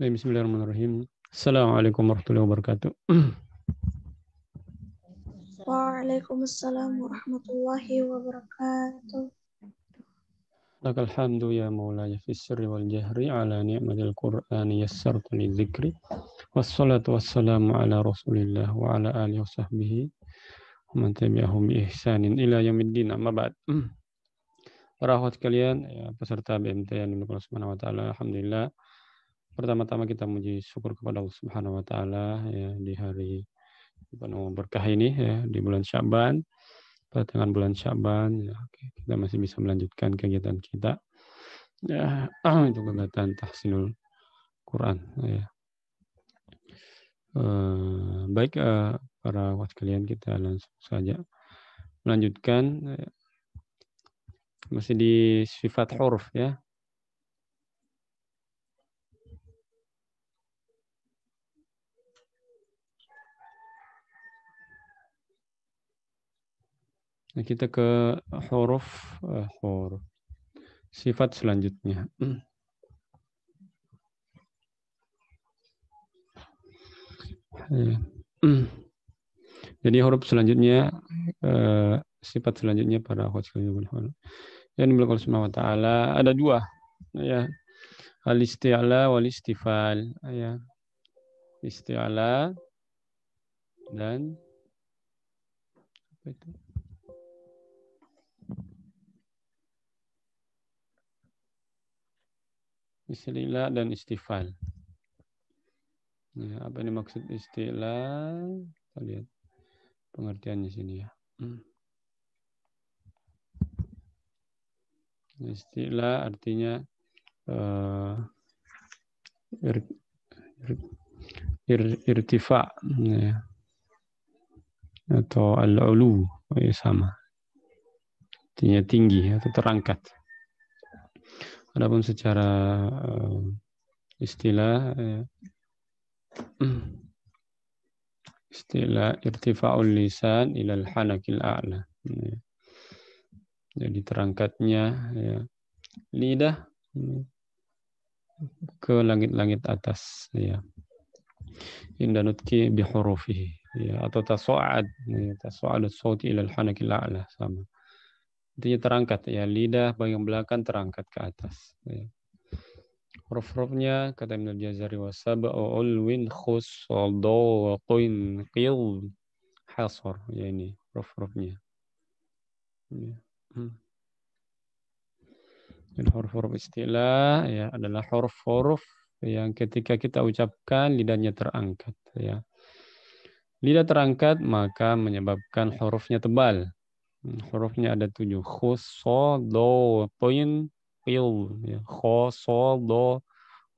Baik, Bismillahirrahmanirrahim. Assalamualaikum warahmatullahi wabarakatuh. Waalaikumsalam warahmatullahi wabarakatuh. Lakal hamdu ya maulaya fi sirri wal jahri ala ni'matil qur'ani yassartu li dzikri wassalatu wassalamu ala rasulillah wa ala alihi wa sahbihi wa man tabi'ahum bi ihsanin ila yaumiddin amma ba'd. Para akhwat kalian, ya, peserta BMT yang dimiliki Allah Subhanahu wa taala, alhamdulillah Pertama-tama kita memuji syukur kepada Allah Subhanahu wa taala ya di hari penuh berkah ini ya di bulan Syaban. Pertengahan bulan Syaban ya, kita masih bisa melanjutkan kegiatan kita. Ya, itu kegiatan tahsinul Quran ya. Uh, baik uh, para waktu kalian kita langsung saja melanjutkan ya. masih di sifat huruf ya Nah, kita ke huruf uh, huruf sifat selanjutnya. Jadi huruf selanjutnya uh, sifat selanjutnya pada. Yang dimiliki Allah wa taala ada dua ya. Al isti'la wal istifal ya. Isti'la dan apa itu? Istilah dan istifal. Ya, apa ini maksud istilah? Kita lihat pengertiannya sini ya. Hmm. Istilah artinya uh, ir, ir, ir, ya. atau al-ulu ya sama. Artinya tinggi atau terangkat. Adapun secara uh, istilah uh, istilah irtifa'ul lisan ilal hanakil a'la. Ya. Jadi terangkatnya ya, lidah ke langit-langit atas ya. Inda bihurufihi ya atau tasa'ad ya, tasa'ad as-sawt ilal hanakil a'la sama. Intinya terangkat ya, lidah bagian belakang terangkat ke atas. Ya. Huruf-hurufnya kata Ibn al-Jazari wa sab'u ulwin wa qin qil hasor ya ini huruf-hurufnya. Ya. Hmm. Dan huruf-huruf istilah ya adalah huruf-huruf yang ketika kita ucapkan lidahnya terangkat ya. Lidah terangkat maka menyebabkan hurufnya tebal hurufnya ada tujuh. Khus so do poin pil ya. Kho so do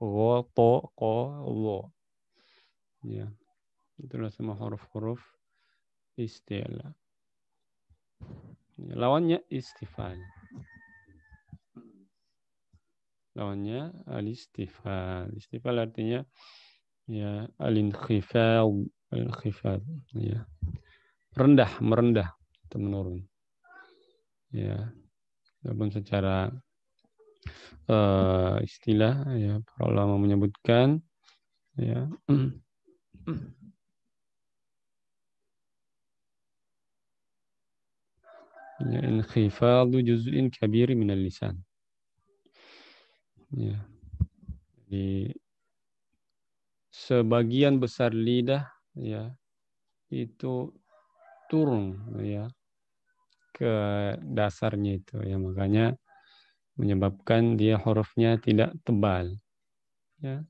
ro to ko lo. Ya. Itulah semua huruf-huruf istilah. Ya, lawannya istifal lawannya al istifal istifal artinya ya al inkhifal al inkhifal ya. Rendah merendah atau menurun ya walaupun secara uh, istilah ya para ulama menyebutkan ya. Ya inkhifadu juz'in kabir min lisan. Ya. Jadi sebagian besar lidah ya itu turun ya ke dasarnya itu ya. Makanya menyebabkan dia hurufnya tidak tebal. Ya.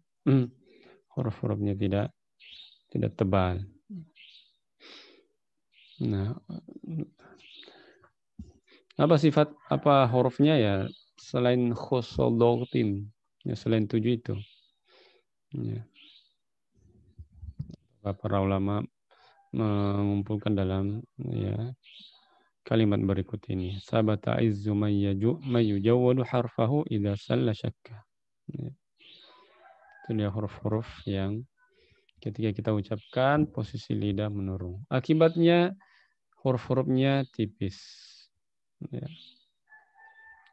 Huruf-hurufnya tidak tidak tebal. Nah apa sifat apa hurufnya ya? Selain khusodoktin ya selain tujuh itu. Ya. Para ulama mengumpulkan dalam ya kalimat berikut ini. Sabata izzu mayyaju mayyujawwadu harfahu idza salla syakka. Ya. Itu dia huruf-huruf yang ketika kita ucapkan posisi lidah menurun. Akibatnya huruf-hurufnya tipis. Ya.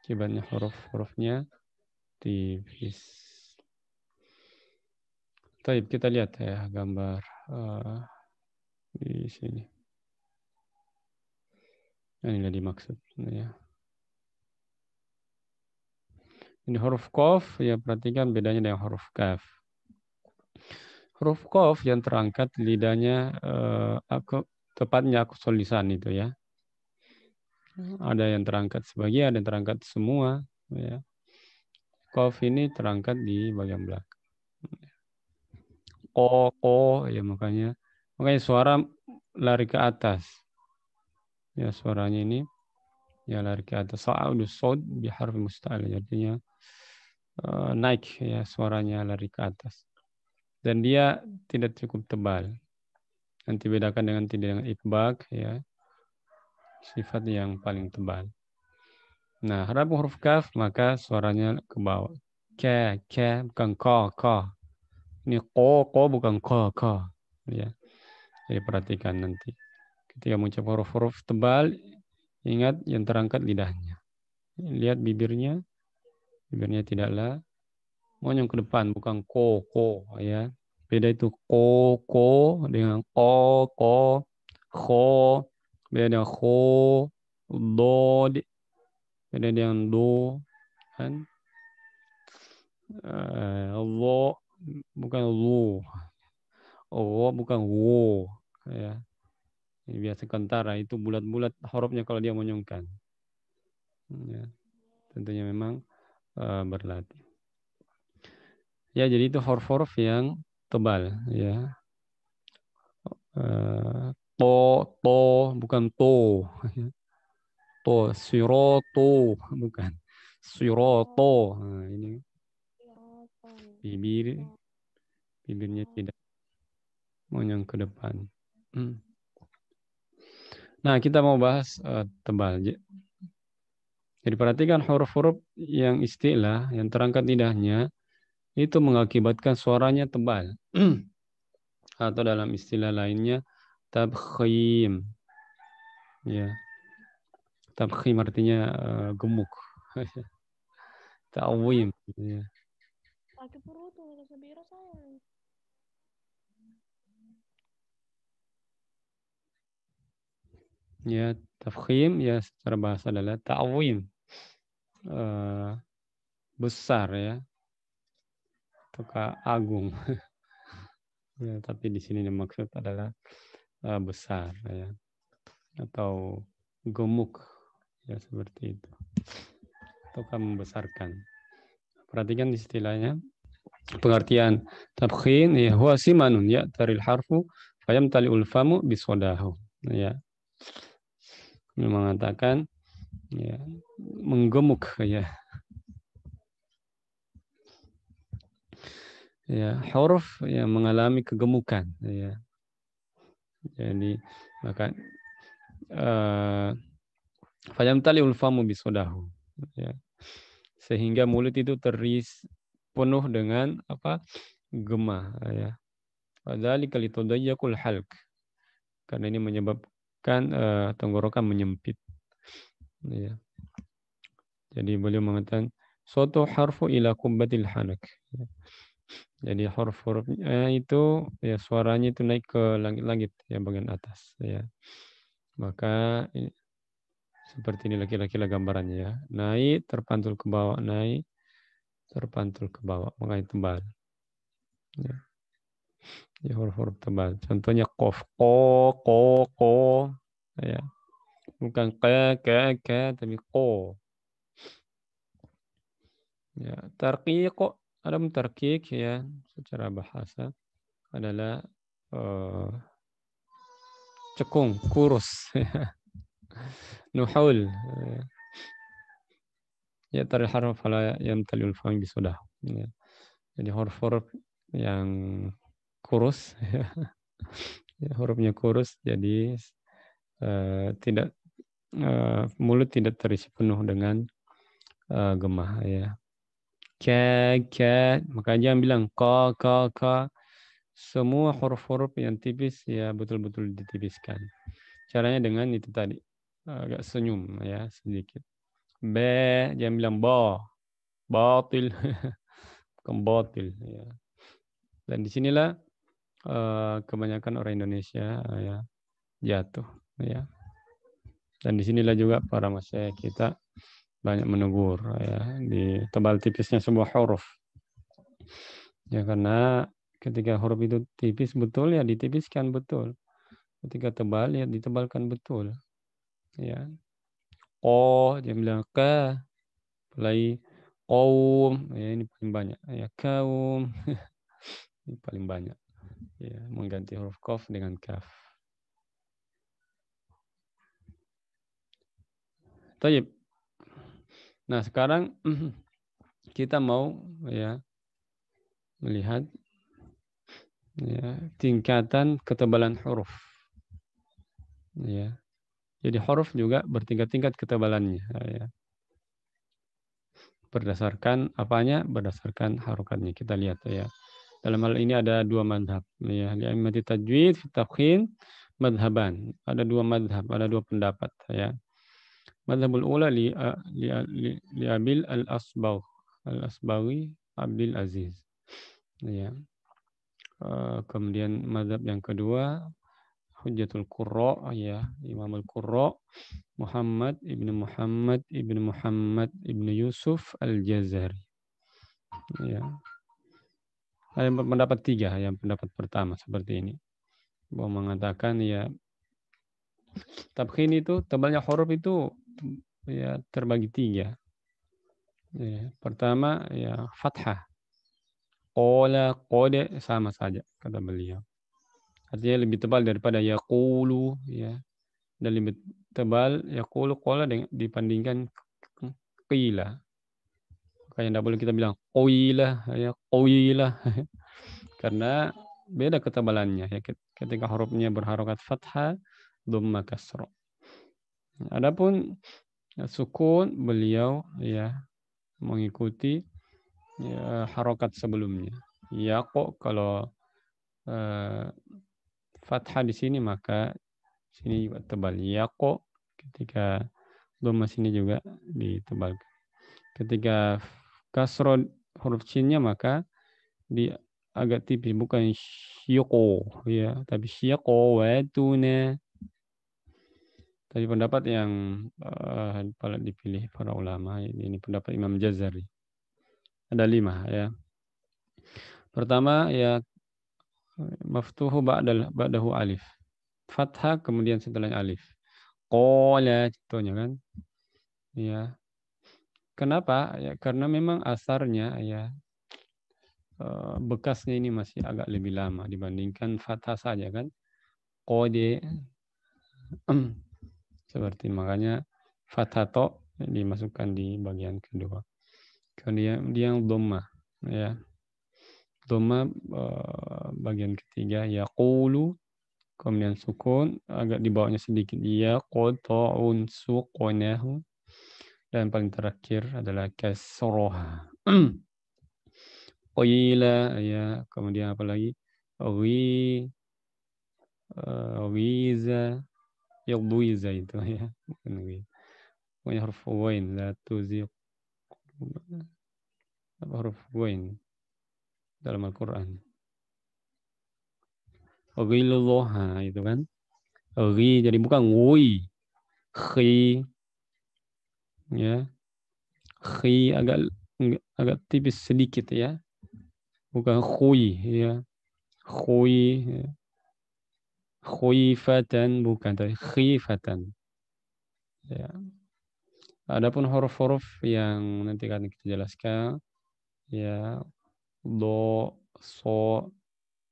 Akibatnya huruf-hurufnya tipis. Baik, kita lihat ya gambar uh, di sini. Ini dimaksud ya. Ini huruf kof, ya perhatikan bedanya dengan huruf kaf. Huruf kof yang terangkat lidahnya eh, aku tepatnya aku lisan itu ya. Ada yang terangkat sebagian, ada yang terangkat semua. Ya. Kof ini terangkat di bagian belakang. Ko, ko, ya makanya makanya suara lari ke atas. Ya suaranya ini ya lari ke atas. Sa'udu sod bi harfi musta'al. Artinya Eh, naik ya suaranya lari ke atas. Dan dia tidak cukup tebal. Nanti bedakan dengan tidak dengan ikbak ya. Sifat yang paling tebal. Nah, harap huruf kaf maka suaranya ke bawah. Ke, ke bukan ko, ko. Ini ko, ko bukan ko, ko. Ya. Jadi perhatikan nanti. Ketika mengucap huruf-huruf tebal, ingat yang terangkat lidahnya. Lihat bibirnya, Bibirnya tidaklah monyong ke depan, bukan ko, ko. ya. Beda itu ko, ko dengan ko, ko, ko. Beda dengan ko, do, beda dengan do. Kan? Uh, lo, bukan lo. Oh, bukan wo. Ya. Ini biasa kentara itu bulat-bulat hurufnya kalau dia monyongkan. Ya. Tentunya memang uh, berlatih. Ya, jadi itu huruf-huruf yang tebal ya. Uh, to, to, bukan to. To, siroto, bukan. Siroto. Nah, ini bibir bibirnya tidak monyong ke depan. Hmm. Nah, kita mau bahas uh, tebal. Jadi perhatikan huruf-huruf yang istilah, yang terangkat lidahnya, itu mengakibatkan suaranya tebal. Atau dalam istilah lainnya, tabkhim. Ya. Tabkhim artinya uh, gemuk. Ta'wim. Ya. Ya, tafkhim ya secara bahasa adalah ta'wim. Uh, besar ya. Atau agung. ya, tapi di sini dimaksud adalah uh, besar ya. Atau gemuk ya seperti itu. Ataukah membesarkan. Perhatikan istilahnya. Pengertian tabkhin ya huwa simanun ya taril harfu fayam tali ulfamu bisodahu. Ya, mengatakan ya menggemuk ya. Ya huruf yang mengalami kegemukan ya. Jadi maka uh, fayam tali ulfamu bisodahu ya. Sehingga mulut itu teris penuh dengan apa gemah ya. Padahal kali yakul halq. Karena ini menyebab kan uh, tenggorokan menyempit. Ya. Jadi beliau mengatakan suatu harfu ila kubbatil hanak. Ya. Jadi huruf-hurufnya itu ya suaranya itu naik ke langit-langit ya bagian atas ya. Maka ini, seperti ini laki-laki gambarannya ya. Naik terpantul ke bawah, naik terpantul ke bawah, makanya tebal. Ya ya huruf-huruf tebal. Contohnya kof, ko, ko, ko, ya. Bukan ke, ke, ke, tapi ko. Ya, tarqiq ada tarqiq ya secara bahasa adalah uh, cekung, kurus. Nuhul. Ya taril harf fala yamtaliul fahim bisudah. Ya. Jadi huruf-huruf yang kurus ya, hurufnya kurus jadi uh, tidak uh, mulut tidak terisi penuh dengan uh, gemah ya. Ke ke maka jangan bilang ka ka ka semua huruf-huruf yang tipis ya betul-betul ditipiskan. Caranya dengan itu tadi agak senyum ya sedikit. B jangan bilang ba batil bukan batil ya. Dan di sinilah uh, kebanyakan orang Indonesia uh, ya jatuh ya. Dan di sinilah juga para masyarakat kita banyak menegur ya di tebal tipisnya sebuah huruf. Ya karena ketika huruf itu tipis betul ya ditipiskan betul. Ketika tebal ya ditebalkan betul. Ya. Oh, dia bilang ke Mulai kaum, ya ini paling banyak. Ya kaum, ini paling banyak. Ya, mengganti huruf kof dengan kaf. Taib. Nah sekarang kita mau ya melihat ya, tingkatan ketebalan huruf. Ya. Jadi huruf juga bertingkat-tingkat ketebalannya. Ya berdasarkan apanya? Berdasarkan harokatnya. Kita lihat ya. Dalam hal ini ada dua madhab. Ya, li'imati tajwid, fitabkhin, madhaban. Ada dua madhab, ada dua pendapat. Ya. Madhabul ula li, li, li, li Abil al-Asbaw. Al-Asbawi Abil Aziz. Ya. Uh, kemudian madhab yang kedua Hujjatul Qurra ya Imam Al-Qurra Muhammad ibnu Muhammad ibnu Muhammad ibnu Yusuf Al-Jazari ya ada pendapat tiga yang pendapat pertama seperti ini bahwa mengatakan ya tabkhin itu tebalnya huruf itu ya terbagi tiga ya, pertama ya fathah Qala, qode sama saja kata beliau. Artinya lebih tebal daripada yaqulu ya. Dan lebih tebal yaqulu qala dibandingkan qila. Makanya tidak boleh kita bilang qila ya qila. Karena beda ketebalannya ya ketika hurufnya berharokat fathah dhamma kasra. Adapun sukun beliau ya mengikuti ya, harokat sebelumnya. Ya kok kalau uh, fathah di sini maka sini juga tebal. Yaqo ketika dhamma sini juga ditebalkan. Ketika kasro huruf cinnya maka di agak tipis bukan syiko ya tapi syiko watuna tadi pendapat yang uh, dipilih para ulama ini pendapat Imam Jazari ada lima ya pertama ya maftuhu ba'dal ba'dahu alif. Fathah kemudian setelahnya alif. Qala contohnya kan. Ya. Kenapa? Ya karena memang asarnya ya eh, bekasnya ini masih agak lebih lama dibandingkan fathah saja kan. Qode seperti makanya fathah to dimasukkan di bagian kedua. Kemudian dia yang dhamma ya. Dhamma eh, bagian ketiga yaqulu kemudian sukun agak di bawahnya sedikit ya qata'un suqnahu dan paling terakhir adalah kasroha qila ya kemudian apa lagi wi wiza yadwiza itu ya pokoknya huruf wain la tuziq huruf wain dalam Al-Quran. Ghilloha itu kan. Ghi jadi bukan ngui. Khi. Ya. Khi agak agak tipis sedikit ya. Bukan khui ya. Khui. Ya. Khuifatan bukan tapi khifatan. Ya. Adapun huruf-huruf yang nanti akan kita jelaskan ya do, so,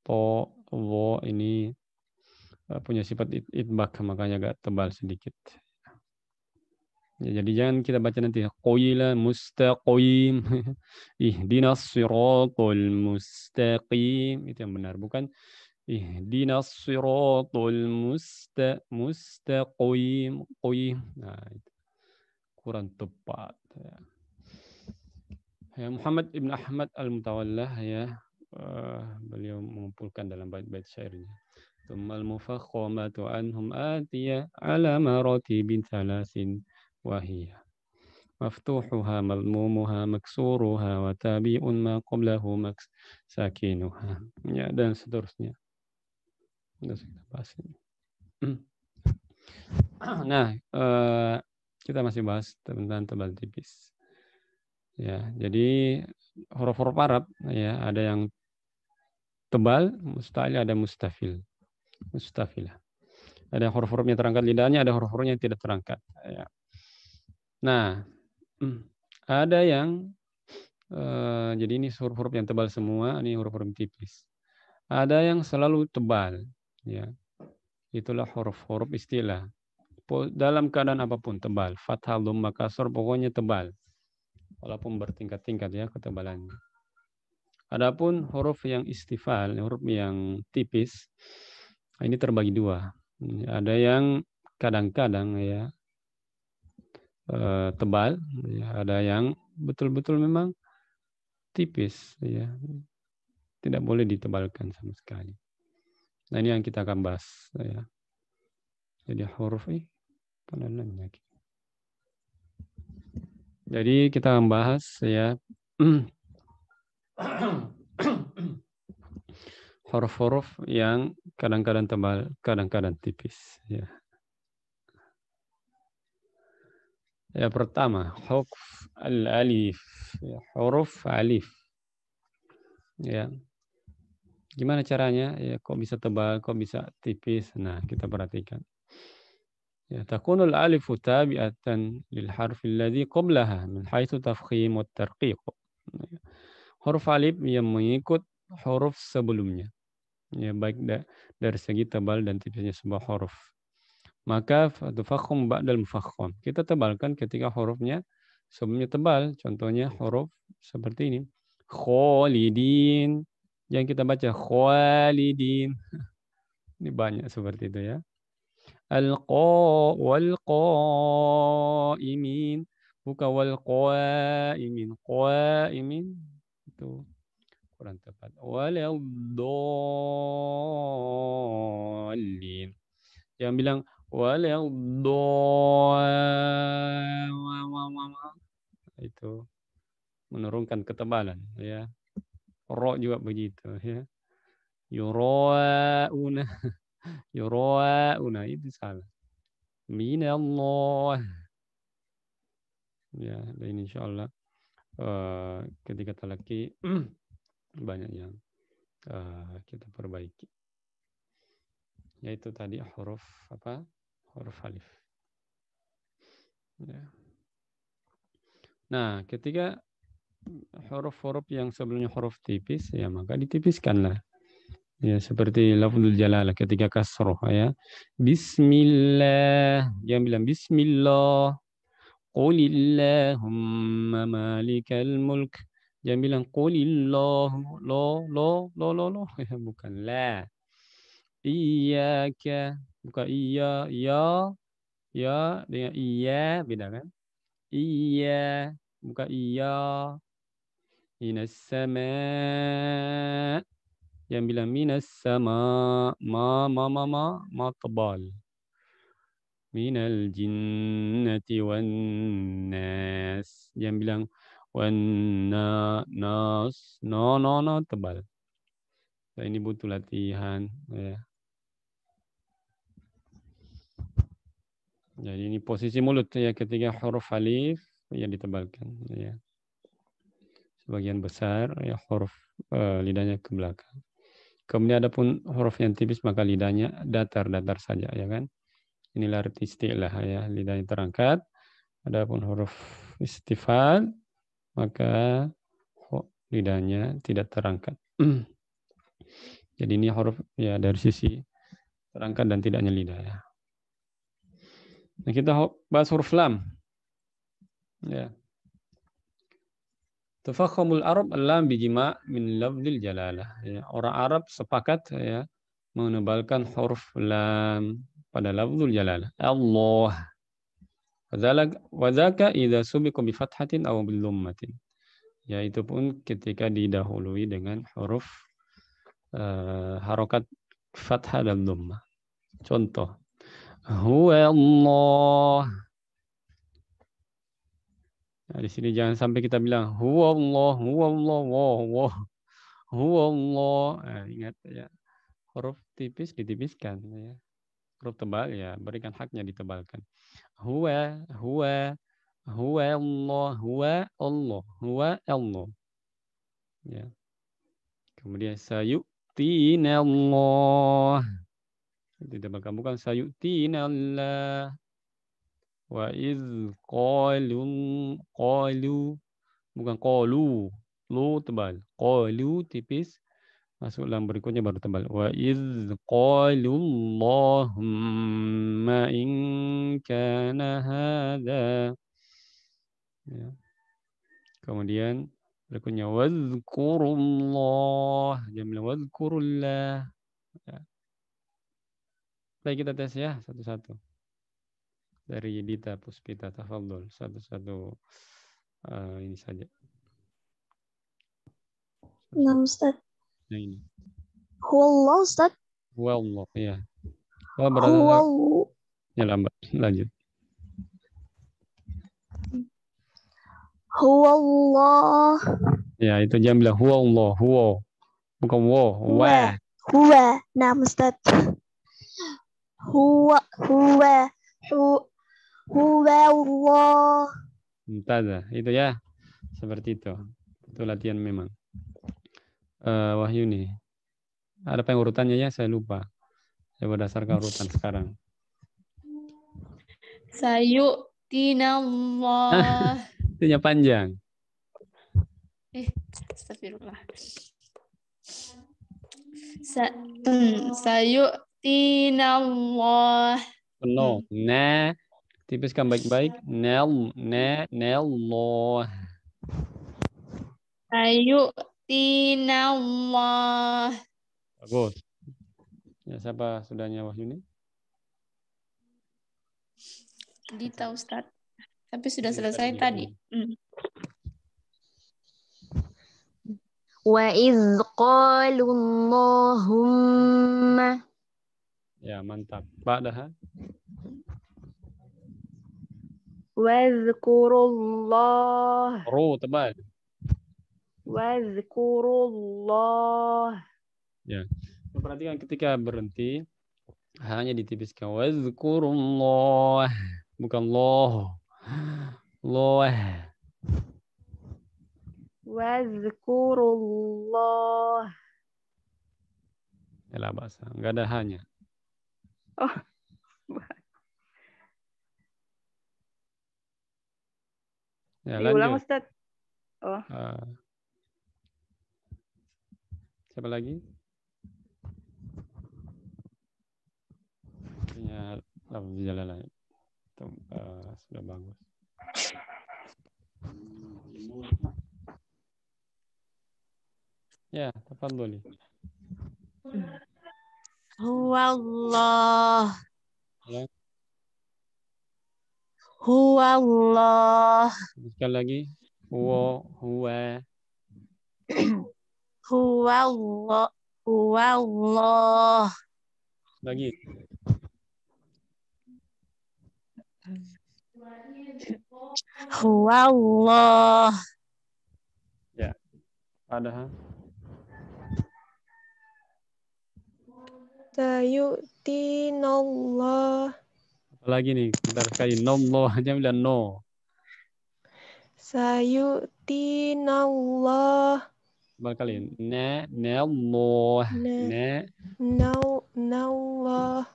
to, wo ini eh, punya sifat it itbak makanya agak tebal sedikit. Ya, jadi jangan kita baca nanti qila mustaqim. Ihdinas siratal mustaqim. Itu yang benar bukan? Ihdinas siratal musta mustaqim. Qim. Nah itu. Kurang tepat ya. Ya, Muhammad ibn Ahmad al-Mutawallah ya uh, beliau mengumpulkan dalam bait-bait syairnya. Mufakhamatu anhum atiya ala maratibin thalasin wahiyah. مفتوحها مضمومها مكسورها وتابع ما قبله مكس sakinuha ya dan seterusnya sudah kita bahas ini. nah eh, kita masih bahas tentang tebal tipis ya jadi huruf-huruf Arab ya ada yang tebal musta'il ada mustafil mustafilah ada huruf-hurufnya terangkat lidahnya ada huruf-hurufnya yang tidak terangkat ya nah Hmm. Ada yang uh, jadi ini huruf-huruf yang tebal semua, ini huruf-huruf tipis. Ada yang selalu tebal, ya. Itulah huruf-huruf istilah. Dalam keadaan apa pun tebal, fathah, dhamma, kasar, pokoknya tebal. Walaupun bertingkat-tingkat ya ketebalannya. Adapun huruf yang istifal, huruf yang tipis, ini terbagi dua. Ada yang kadang-kadang ya uh, tebal, ya, ada yang betul-betul memang tipis, ya tidak boleh ditebalkan sama sekali. Nah ini yang kita akan bahas, ya. Jadi huruf eh, lagi. Jadi kita akan bahas ya huruf-huruf yang kadang-kadang tebal, kadang-kadang tipis, ya. Ya pertama, huruf al-alif. Huruf alif. Ya. Gimana caranya? Ya, kok bisa tebal, kok bisa tipis? Nah, kita perhatikan. Ya, takunul alifu tabi'atan lil harfi alladhi qablaha min haitsu tafkhim wa tarqiq. Ya. Huruf alif yang mengikut huruf sebelumnya. Ya, baik dari segi tebal dan tipisnya sebuah huruf maka tufakhum ba'dal mufakham. Kita tebalkan ketika hurufnya sebelumnya tebal. Contohnya huruf seperti ini. Khalidin. Yang kita baca khalidin. Ini banyak seperti itu ya. Al-qa wal qaimin. Bukan wal qaimin. Itu kurang tepat. Wal Yang bilang itu menurunkan ketebalan ya. Ro juga begitu ya. Yurauna yurauna itu salah. Minallah. Ya dan insyaallah uh, ketika talaki banyak yang uh, kita perbaiki. Yaitu tadi huruf apa huruf alif. Ya. Nah, ketika huruf-huruf yang sebelumnya huruf tipis, ya maka ditipiskanlah. Ya, seperti lafzul jalalah ketika kasroh ya. Bismillah. Yang bilang bismillah. Qulillahumma malikal mulk. Jangan bilang qulillah lo lo lo lo lo ya bukan la. Iyaka bukan iya iya ya dengan iya beda kan? Iya bukan iya. Minas sama. Yang bilang minas sama. Ma ma ma ma ma tebal minal jinnati wan nas. Yang bilang wan na nas. No no no tebal nah, ini butuh latihan. Ya Jadi ini posisi mulut ya ketika huruf alif yang ditebalkan ya. Sebagian besar ya huruf uh, lidahnya ke belakang. Kemudian ada pun huruf yang tipis maka lidahnya datar-datar saja ya kan. Inilah arti istilah ya, lidahnya terangkat. Adapun huruf istifal maka lidahnya tidak terangkat. Jadi ini huruf ya dari sisi terangkat dan tidaknya lidah ya. Nah, kita bahas huruf lam. Ya. Tafakhamul Arab lam bijima min lafzil jalalah. Ya, orang Arab sepakat ya menebalkan huruf lam pada lafzul jalalah. Allah. Wadzaka idza subiqa bi fathatin aw bil dhammatin. Yaitu pun ketika didahului dengan huruf uh, harokat fathah dan dhammah. Contoh Huwa Allah. Nah, di sini jangan sampai kita bilang huwa Allah, huwa Allah, huwa huwa Allah. Nah, ingat ya. Huruf tipis ditipiskan ya. Huruf tebal ya berikan haknya ditebalkan. Huwa, huwa, huwa Allah, huwa Allah, huwa Allah. Ya. Kemudian sayu'tina Allah. Ditebalkan bukan sayu'tina Allah. Wa iz qalu qalu bukan qalu lu tebal qalu tipis masuk dalam berikutnya baru tebal wa iz qalu Allahumma in kana hadha ya. kemudian berikutnya wazkurullah bilang wazkurullah. Baik kita tes ya satu-satu dari Dita Puspita Tafaldol satu-satu uh, ini saja. Nah, Ustaz. Yang ini. Huwallah, Ustaz. Huwallah, ya. Oh, Huwallah. Ya, lambat. Lanjut. Huwallah. Ya, itu jangan bilang huwallah, huwa. Bukan wo, wa. Huwa. Nah, Ustaz. Huwa, huwa, hu, Huwa Allah. Mumtazah. Itu ya. Seperti itu. Itu latihan memang. Uh, Wahyu nih. Ada apa yang urutannya ya? Saya lupa. Saya berdasarkan urutan sekarang. Sayu tinallah. Itunya panjang. Eh, astagfirullah. Sa hmm, sayu tinallah. Penuh. Nah, Tipiskan baik-baik. Nel, ne, nel, lo. Ayu tinallah. Bagus. Ya, siapa sudahnya Wahyu ini? Dita Ustaz. Tapi sudah selesai tadi. Hmm. Wa iz qalu Allahumma. Ya, mantap. Ba'daha. Wazkurullah. Ru tebal. Wazkurullah. Ya. Perhatikan ketika berhenti hanya ditipiskan wazkurullah bukan loh. Loh. Wazkurullah. Ya bahasa, enggak ada hanya. Oh. Ya, Diulang lanjut. Ustaz. Oh. Uh, siapa lagi? Ya, lafaz jalalah. Itu uh, sudah bagus. Ya, tafadhali. Huwallah. Huwallah. Sekali lagi. Huwa, huwa. Huwallah. Huwallah. Lagi. Huwallah. Ya. Ada Sayu'tinallah. Apalagi nih, bentar sekali. No, no, hanya bilang no. Sayu'tinallah. Coba kali. Ne, ne, Allah. Ne. Ne. Nau, nallah.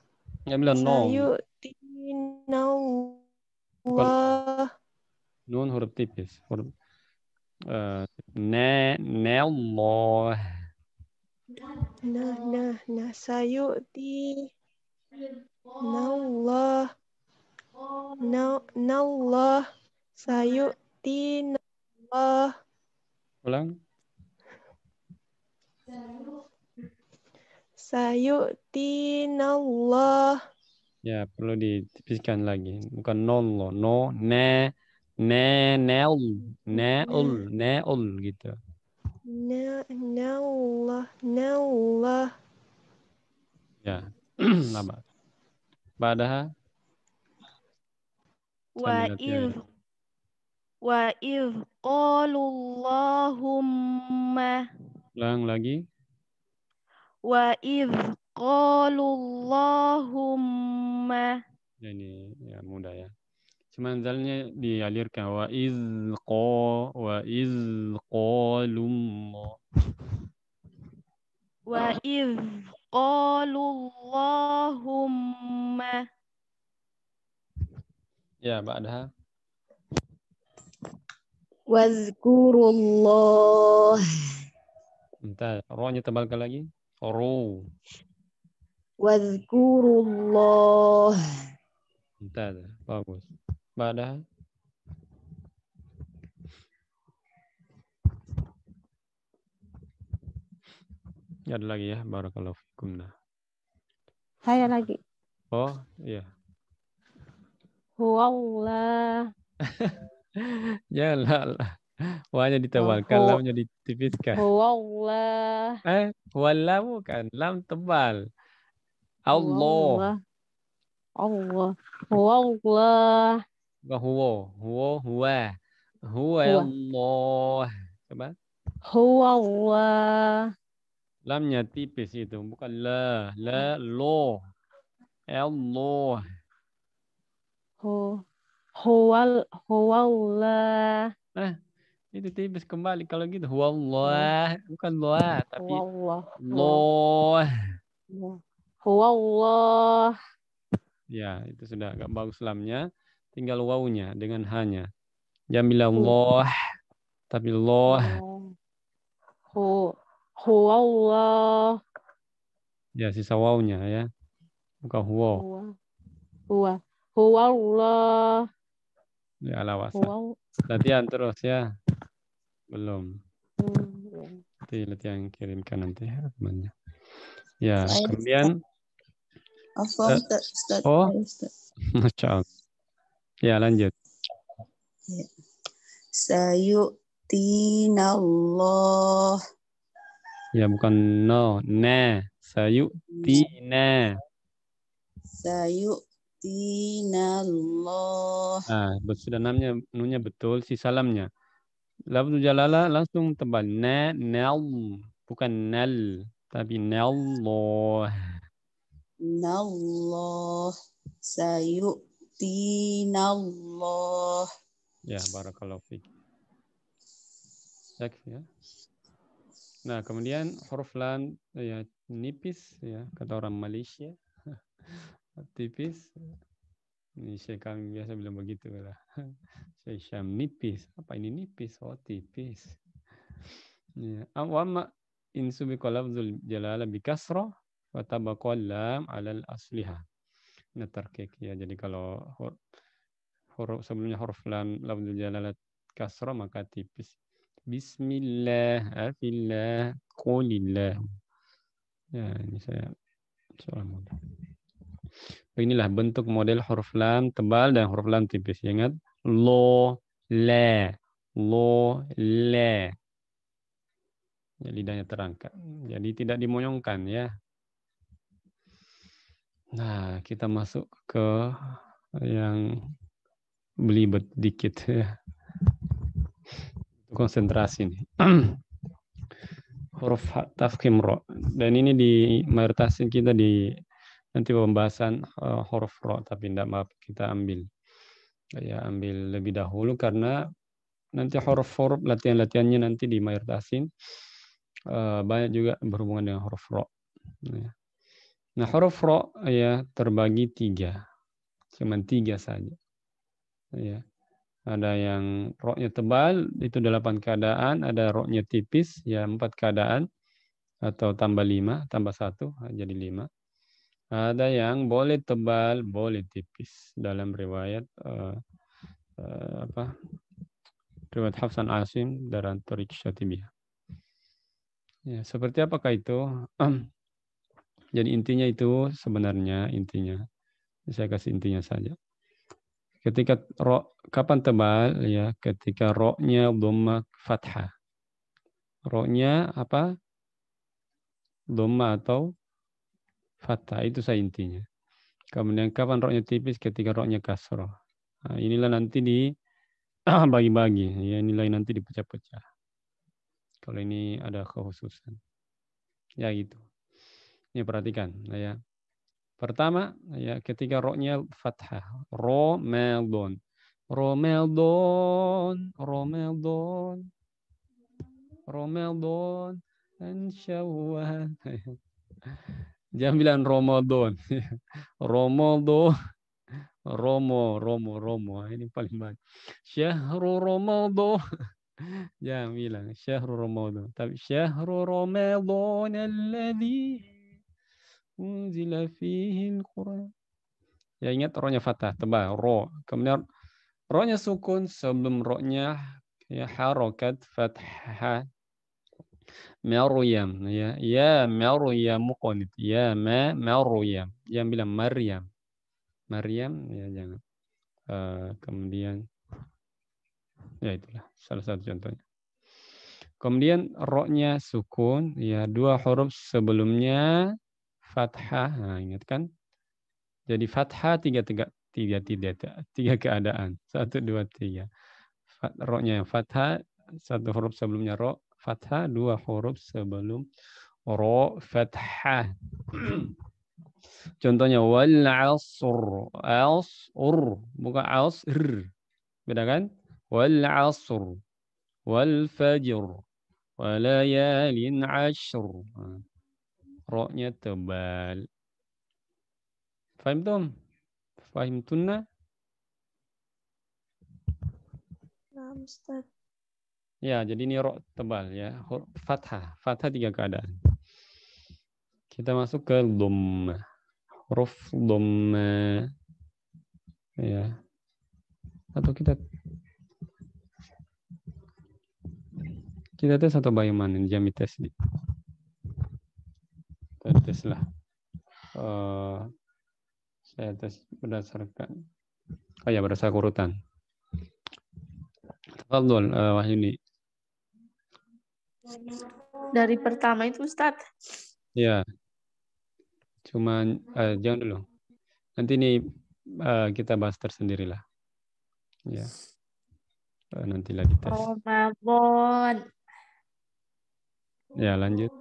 Hanya bilang no. Sayu'tinallah. Nun huruf tipis. Huruf. Uh, ne, ne, Allah. Nah, nah, nah. Sayu'ti. Nallah. Na, nallah. Sayu'tinallah. Ulang. Sayu'tinallah. Ya, perlu ditipiskan lagi. Bukan non lo. No, ne, ne, neul. Neul, neul gitu. Na, nallah. Nallah. Ya. Nama. Badaha. Wa latihan. iz Wa idh qalu Allahumma Ulang lagi. wa idh qalu Allahumma Ya, ini ya mudah ya. Cuma zalnya dialirkan wa iz qa wa iz qalum. wa idh qalu Allahumma Ya, ba'daha. Wazkurullah. Entar, ro-nya tebalkan lagi. Ro. Wazkurullah. Entar, bagus. Ya, ada lagi ya, barakallahu fikum. Nah. Saya lagi. Oh, iya. Huwallah. Ya lah. Wahnya ditebalkan, Oh. lamnya ditipiskan. Huwallah. Eh, wala bukan, lam tebal. Allah. Allah. Huwallah. Bukan huwa, huwa, huwa. Huwa ya Huwa. Allah. Coba. Huwallah. Lamnya tipis itu, bukan la. La, lo. Allah. Hu. Huwal. Huwallah. Itu tipis kembali kalau gitu. Huwa Allah. Bukan loa, tapi Huwallah. lo. Huwallah. Ya, itu sudah agak bagus lamnya. Tinggal wawunya dengan hanya. Jamil Allah. Tapi Allah. Hu. Huwallah. Ya, sisa wawunya ya. Bukan huwa. Huwa. Huwa. Huwallah. Ya. Huwa. Latihan terus ya. Belum. Hmm. Nanti latihan kirimkan nanti ya temannya. Ya, kemudian Eh, oh. Masya Allah. Ya, lanjut. Sayu'tinallah. Ya, bukan no, na. Sayu'tina. Sayu'tinallah. Nah, sudah namanya nunya betul, si salamnya. Lafzul jalala langsung tebal. Na, nal. Bukan nal, tapi nallah. Nallah. Sayu'tinallah. Ya, barakallahu fiik. Ya. Nah, kemudian huruf lam ya nipis ya kata orang Malaysia. Tipis. Ini Syekh kami biasa bilang begitu lah. Syekh Syam nipis. Apa ini nipis? Oh, tipis. Ya. Wa ma in subiqa lafzul jalala bi kasrah wa tabaqa lam 'ala al asliha. Ini tarkik ya. Jadi kalau huruf, huruf sebelumnya huruf lam lafzul jalala kasrah maka tipis. Bismillah, afillah, qulillah. Ya, ini saya soal mudah. Inilah bentuk model huruf lam tebal dan huruf lam tipis. Ingat, lo, la, lo, la. Ya, lidahnya terangkat. Jadi tidak dimonyongkan ya. Nah, kita masuk ke yang belibet dikit ya konsentrasi nih. Huruf tafkhim ro. Dan ini di mayoritas kita di nanti pembahasan eh, huruf ro tapi tidak maaf kita ambil ya ambil lebih dahulu karena nanti huruf-huruf latihan-latihannya nanti di mayoritas banyak juga berhubungan dengan huruf ro. Ya. Nah huruf ro ya terbagi tiga, cuman tiga saja. Ya ada yang roknya tebal itu delapan keadaan, ada roknya tipis ya empat keadaan atau tambah lima, tambah satu jadi lima. Ada yang boleh tebal, boleh tipis dalam riwayat eh, eh, apa? Riwayat Hafsan Asim dan Tariq Syatibiyah. Ya, seperti apakah itu? Jadi intinya itu sebenarnya intinya. Saya kasih intinya saja ketika ro kapan tebal ya ketika ro-nya dhamma fathah ro-nya apa dhamma atau fathah itu saya intinya kemudian kapan ro-nya tipis ketika ro-nya kasroh nah, inilah nanti di bagi-bagi ya nilai nanti dipecah-pecah. Kalau ini ada kekhususan. Ya gitu. Ini perhatikan ya. Pertama ya ketika roknya fathah, Romeldon. Romeldon, Romeldon. Romeldon dan. Jangan bilang Ramadan. Ramadan. Romo, Romo, Romo. Ini paling banyak. Syahrul Ramadan. Jangan bilang syahrul Ramadan. Tapi syahrul Ramadan alladhi unzila fihi al-Quran. Ya ingat rohnya fathah, tebal, ro. Kemudian rohnya sukun sebelum rohnya ya harokat fathah. Maryam ya ya Maryam muqanit ya ma Maryam. Yang bilang Maryam. Maryam ya jangan. Uh, kemudian ya itulah salah satu contohnya. Kemudian roknya sukun ya dua huruf sebelumnya fathah nah, ingat kan? Jadi fathah tiga tiga tiga tiga tiga keadaan. Satu dua tiga. Roknya fathah satu huruf sebelumnya rok. Fathah dua huruf sebelum ro fathah. Contohnya wal asr, asr bukan asr. Beda kan? Wal asr, wal fajr, walayalin ashr. Roknya tebal. Fahim tum? Fahim tunna? Nah, Ustaz. Ya, jadi ini rok tebal ya. Fathah. Fathah tiga keadaan. Kita masuk ke dom. Huruf dom. Ya. Atau kita kita tes atau bagaimana jami tes kita tes lah uh, saya tes berdasarkan oh ya berdasarkan urutan Tafadhol uh, Wahyuni dari pertama itu Ustadz. Ya. Cuman uh, jangan dulu. Nanti ini uh, kita bahas tersendiri lah. Ya. Uh, nanti lagi tes. Ramadan. Ya, lanjut.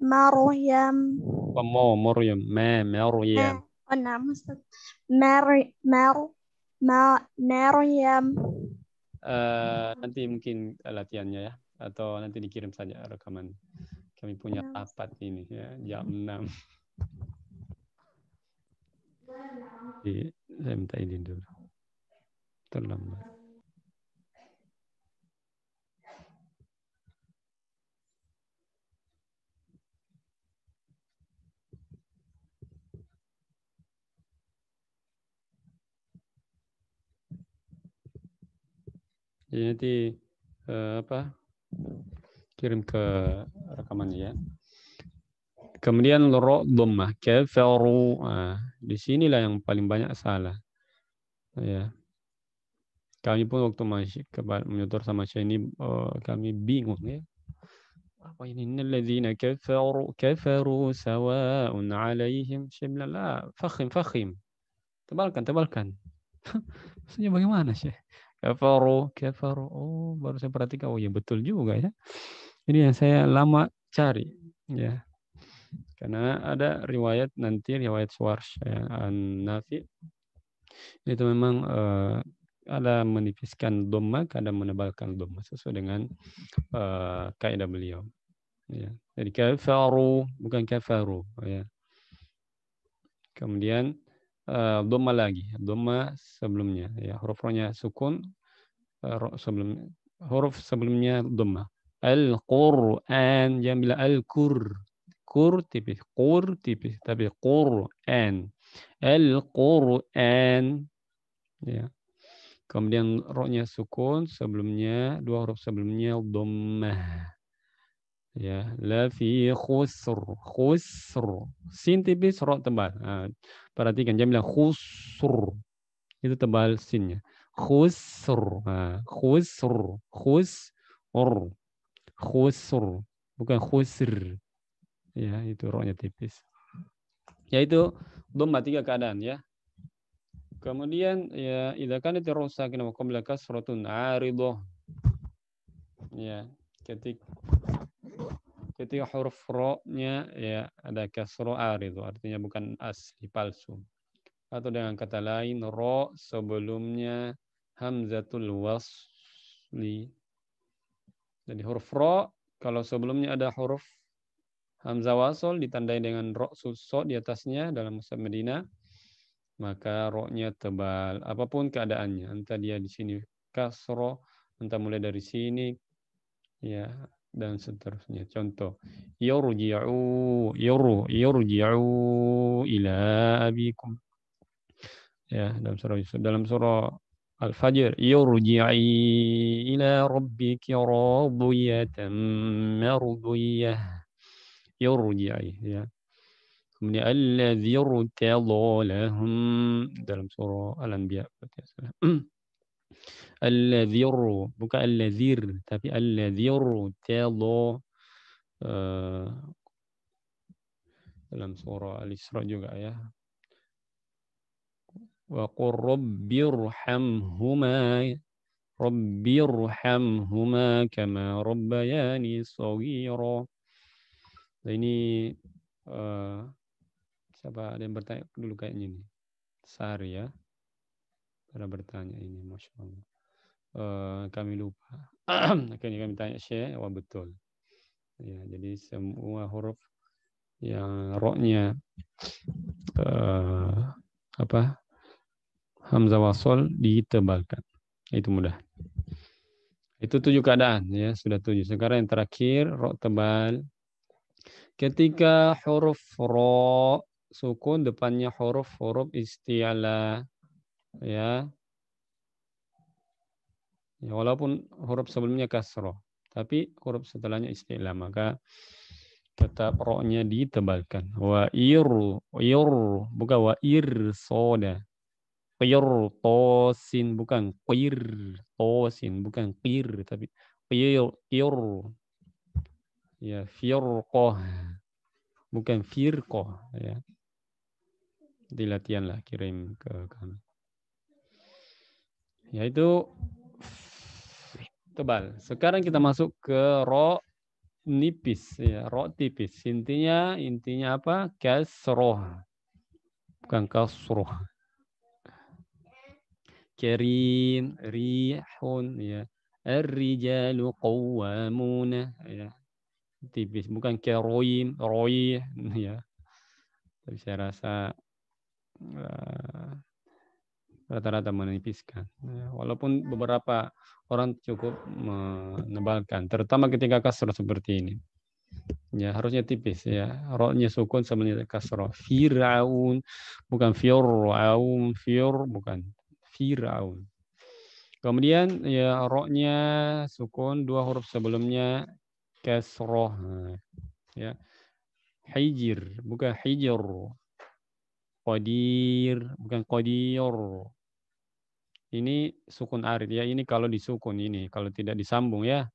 Maryam. Mo, Maryam, ma, Maryam. Oh, nama Ustaz. Mary, Mer, Ma, Maryam. Uh, nanti mungkin latihannya ya atau nanti dikirim saja rekaman. Kami punya rapat ini ya jam 6. Jadi, saya minta izin dulu. Terlambat. Jadi nanti uh, apa kirim ke rekamannya ya. Kemudian ro dhammah kafaru. Nah, di sinilah yang paling banyak salah. Ya. Kami pun waktu masih menyutur sama saya ini uh, kami bingung ya. Apa ini innalladzina kafaru kafaru sawa'un 'alaihim syibla la fakhim fakhim. Tebalkan tebalkan. Maksudnya bagaimana sih? Kafaru, kafaru. Oh, baru saya perhatikan. Oh, ya betul juga ya. Ini yang saya lama cari. Ya. Karena ada riwayat nanti, riwayat Swarsh, ya, Nafi. Itu memang uh, ada menipiskan doma, ada menebalkan doma sesuai dengan uh, kaidah beliau. Ya. Jadi kafaru, bukan kafaru. Ya. Kemudian uh, doma lagi, doma sebelumnya ya huruf-hurufnya sukun sebelum huruf sebelumnya doma. Al-Qur'an jangan bilang al-kur. Kur tipis, kur tipis, tapi Qur'an. Al-Qur'an ya. Kemudian rohnya sukun sebelumnya dua huruf sebelumnya dhammah. Ya, la fi khusr. Khusr. Sin tipis, roh tebal. Nah, perhatikan jangan khusr. Itu tebal sinnya. Khusr. Nah, khusr. Khusr. Khusr. Bukan khusr. Ya, itu rohnya tipis. Yaitu dhamma tiga keadaan ya. Kemudian ya idza kanat ar sakinah wa qabla kasratun 'aridah. Ya, ketika ketika huruf ro-nya ya ada kasro arid artinya bukan asli palsu. Atau dengan kata lain ro sebelumnya hamzatul wasli. Jadi huruf ro kalau sebelumnya ada huruf hamzah wasl ditandai dengan ro susot di atasnya dalam mushaf Medina maka ro-nya tebal. Apa pun keadaannya entah dia di sini kasro entah mulai dari sini ya dan seterusnya. Contoh yurji'u yuru yurji'u ila abikum. Ya dalam surah Yusuf dalam surah Al-Fajr yurji'i ila rabbiki radiyatan mardiyah yurji'i ya kemudian alladzi irtada lahum dalam surah Al-Anbiya alladzi bukan alladzir tapi alladzi irtada uh, dalam surah Al-Isra juga ya wa qur rabbirhamhuma rabbirhamhuma kama rabbayani shaghira ini uh, Siapa ada yang bertanya dulu kayaknya ini? Sari ya. Pada bertanya ini, Masya Allah. Uh, kami lupa. Akhirnya kami tanya Syekh, wah betul. Ya, jadi semua huruf yang roknya uh, apa hamzah wasol ditebalkan. Itu mudah. Itu tujuh keadaan ya, sudah tujuh. Sekarang yang terakhir rok tebal. Ketika huruf ro sukun depannya huruf-huruf isti'ala ya. ya walaupun huruf sebelumnya kasroh tapi huruf setelahnya isti'la maka tetap roknya ditebalkan wa ir ir bukan wa ir soda tosin bukan qir tosin bukan qir tapi qir qir ya firqah bukan firqah ya di latihan lah kirim ke kami. Yaitu tebal. Sekarang kita masuk ke ro nipis ya, ro tipis. Intinya intinya apa? Kasroh. Bukan kasroh. Kerim, rihun ya. Ar-rijalu qawwamuna ya. Tipis bukan keroim, roih ya. Tapi saya rasa Eh, rata-rata menipiskan. Ya, walaupun beberapa orang cukup menebalkan, terutama ketika kasroh seperti ini. Ya harusnya tipis ya. Roknya sukun sebenarnya kasroh. Fir'aun bukan fir'aun, fir bukan fir'aun. Kemudian ya roknya sukun dua huruf sebelumnya kasroh. Ya. Hijir bukan hijir Qadir, bukan qadir. Ini sukun arid ya. Ini kalau disukun ini, kalau tidak disambung ya.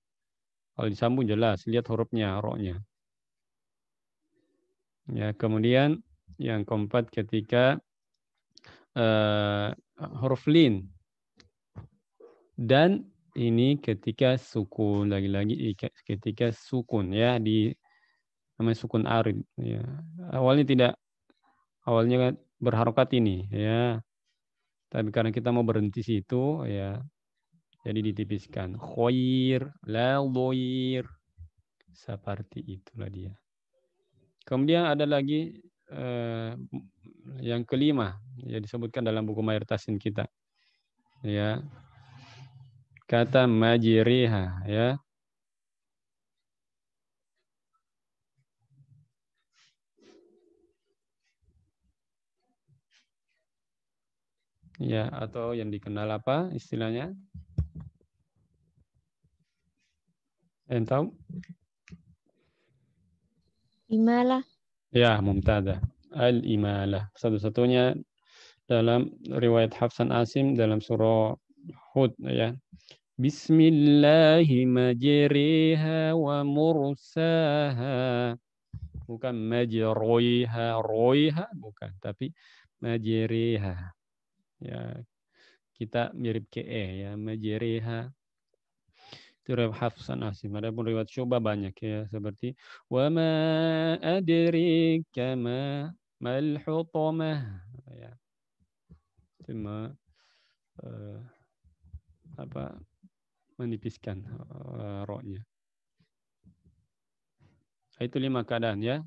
Kalau disambung jelas, lihat hurufnya, roknya. Ya, kemudian yang keempat ketika uh, huruf lin. Dan ini ketika sukun lagi-lagi ketika sukun ya di namanya sukun arid ya. Awalnya tidak awalnya kan berharokat ini ya. Tapi karena kita mau berhenti situ ya jadi ditipiskan khair la dhair seperti itulah dia. Kemudian ada lagi eh, yang kelima ya disebutkan dalam buku mayoritas kita. Ya. Kata majriha ya. Ya, atau yang dikenal apa istilahnya? Yang tahu? Imalah. Ya, mumtada. Al-imalah. Satu-satunya dalam riwayat Hafsan Asim dalam surah Hud ya. Bismillahi wa mursaha. Bukan majriha, roiha bukan, tapi majriha Ya, kita mirip ke e ya, majriha. Itu riwayat Hafs an Asim. Adapun riwayat Syu'bah banyak ya seperti wa ma adrika ma mal hutamah ya. Cuma eh, apa menipiskan uh, roknya. Itu lima keadaan ya.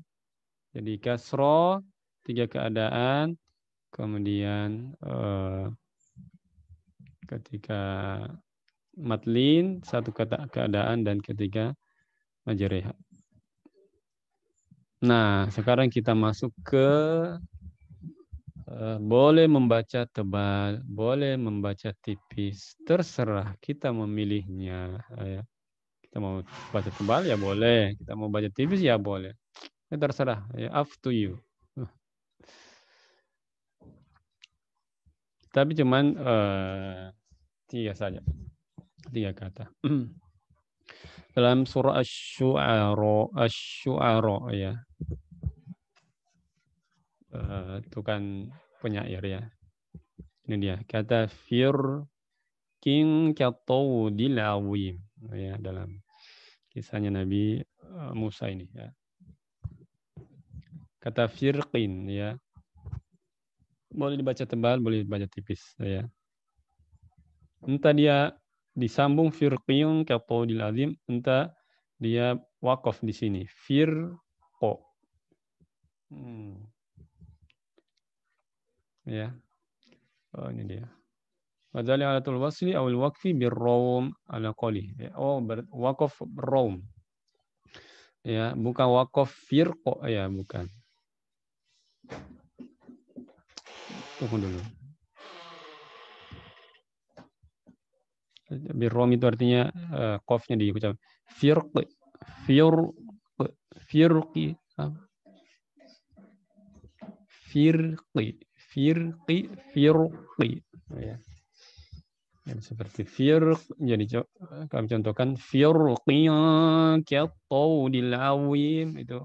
Jadi kasro tiga keadaan, kemudian eh, ketika matlin satu kata keadaan dan ketiga majareha. Nah, sekarang kita masuk ke uh, boleh membaca tebal, boleh membaca tipis, terserah kita memilihnya. Ya. Kita mau baca tebal ya boleh, kita mau baca tipis ya boleh. Ya, terserah, ya up to you. Tapi cuman uh, tiga saja, tiga kata. Dalam surah Asy-Syu'ara, Asy-Syu'ara ya. Uh, itu kan penyair ya. Ini dia kata fir king katawdil awim ya dalam kisahnya Nabi Musa ini ya. Kata firqin ya. Boleh dibaca tebal, boleh dibaca tipis ya. Entah dia disambung firqiyun katawdil azim, entah dia wakaf di sini. Firqo. Hmm. Ya. Oh, ini dia. Wadzali alatul wasli awil waqfi birrawm ala qali. Oh, wakaf rawm. Ya, bukan wakaf firqo ya, bukan. Tunggu dulu. Birrom itu artinya uh, qafnya diucap firq firq firqi firqi firqi firqi. Ya. ya seperti firq jadi kami contohkan firqi katawdil awim itu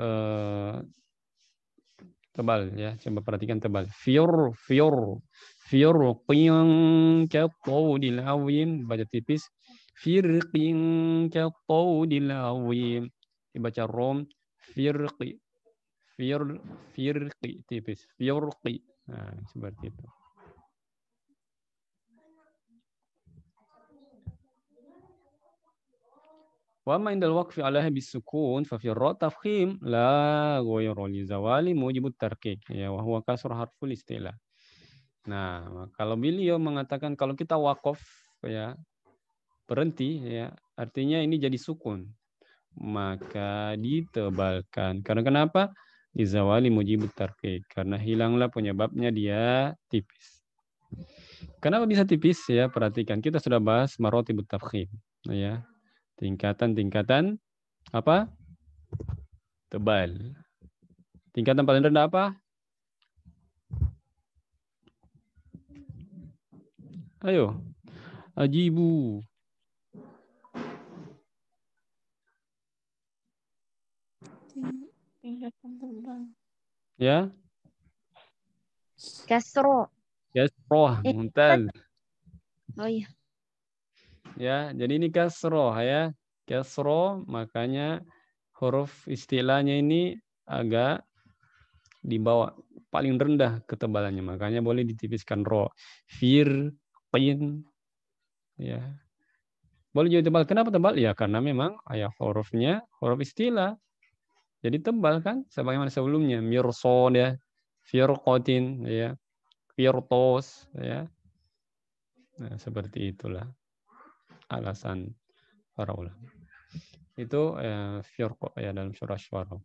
uh, tebal ya. Coba perhatikan tebal. Fir fir qiyang katawdil awim baca tipis. Firqin katawdil awim dibaca rom firqi fir firqi tipis firqi nah seperti itu وأما عند الوقف عليها بالسكون ففي الراء تفخيم لا غير لزوال موجب التركيك ya وهو كسر حرف الاستعلاء. Nah, kalau beliau mengatakan kalau kita wakaf ya berhenti ya artinya ini jadi sukun maka ditebalkan. Karena kenapa? Dizawali mujibut tarkik. Karena hilanglah penyebabnya dia tipis. Kenapa bisa tipis ya? Perhatikan kita sudah bahas marotibut tafkhim ya tingkatan-tingkatan apa? Tebal. Tingkatan paling rendah apa? Ayo. Ajibu. Ya. Kasro. Kasroh. Muntal. Oh iya. Ya, jadi ini kasroh ya. Kasroh makanya huruf istilahnya ini agak di bawah paling rendah ketebalannya makanya boleh ditipiskan ro fir qin ya boleh jadi tebal kenapa tebal ya karena memang ayat hurufnya huruf istilah jadi tebal kan sebagaimana sebelumnya mirsod ya firqatin ya firtos ya nah, seperti itulah alasan para ulama. Itu eh, firqa ya dalam surah Syuara.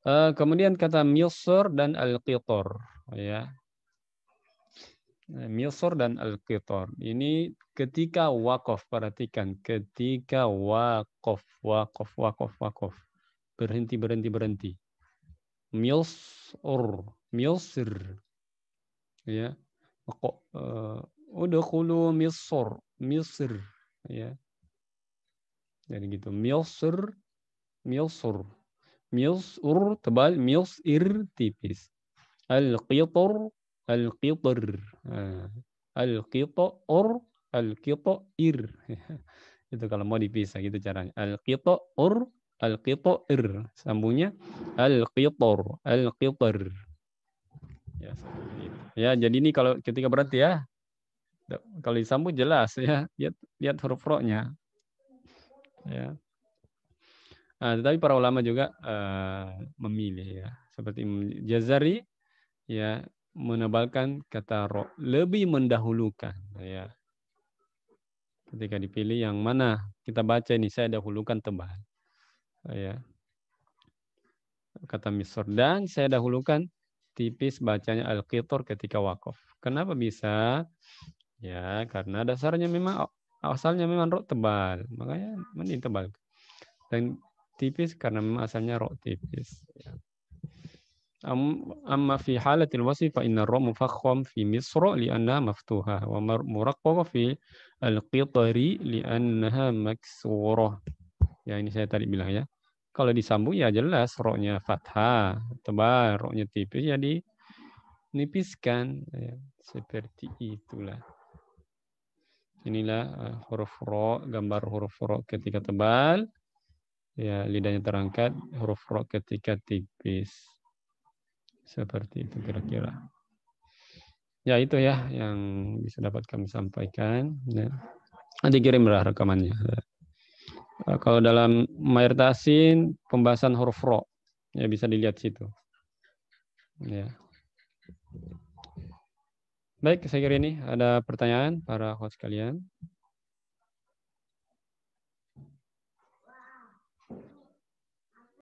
Uh, kemudian kata milsur dan al-qitor ya. Milsur dan al-qitor. Ini ketika wakaf perhatikan ketika wakaf wakaf wakaf wakaf berhenti berhenti berhenti. Milsur milsir ya. Kok uh, udkhulu misr Misr ya. Jadi gitu. Milsur, milsur. Milsur tebal, milsir tipis. Al-qitur, Al-qitr. Nah, Al-qitr, al-qitr. Itu kalau mau dipisah gitu caranya. Al-qitr, al-qitr. Sambungnya al-qitr, al-qitr. Ya, ya, jadi ini kalau ketika berarti ya, kalau disambung jelas ya, lihat lihat huruf ro-nya. Ya. Nah, tetapi para ulama juga uh, memilih ya, seperti Jazari ya menebalkan kata ro, lebih mendahulukan ya. Ketika dipilih yang mana kita baca ini saya dahulukan tebal. Ya. Kata Misr dan saya dahulukan tipis bacanya al-qitor ketika wakaf. Kenapa bisa? Ya, karena dasarnya memang asalnya memang rok tebal, makanya mending tebal. Dan tipis karena memang asalnya rok tipis. Ya. Fa inna ra mufakham fi misra li'annaha maftuha wa muraqqaqa fi al-qitari li'annaha maksurah. Ya ini saya tadi bilang ya. Kalau disambung ya jelas roknya fathah, tebal, roknya tipis ya dinipiskan. Ya, seperti itulah. Inilah uh, huruf ro, gambar huruf ro ketika tebal. Ya, lidahnya terangkat, huruf ro ketika tipis. Seperti itu kira-kira. Ya itu ya yang bisa dapat kami sampaikan. Ya. Nanti kirimlah rekamannya. Eh, kalau dalam Mairtasin pembahasan huruf ro ya bisa dilihat situ. Ya. Baik, saya kira ini ada pertanyaan para host kalian.